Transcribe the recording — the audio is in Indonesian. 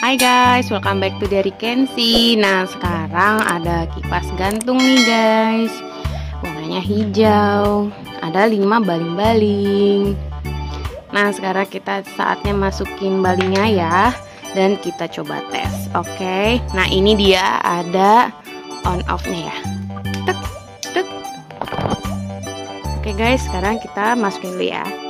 Hai guys, welcome back to dari Kensi. Nah, sekarang ada kipas gantung nih guys. Warnanya hijau. Ada 5 baling-baling. Nah, sekarang kita saatnya masukin balingnya ya dan kita coba tes. Oke. Okay? Nah, ini dia ada on off-nya ya. Tek tek. Oke okay guys, sekarang kita masukin dulu ya.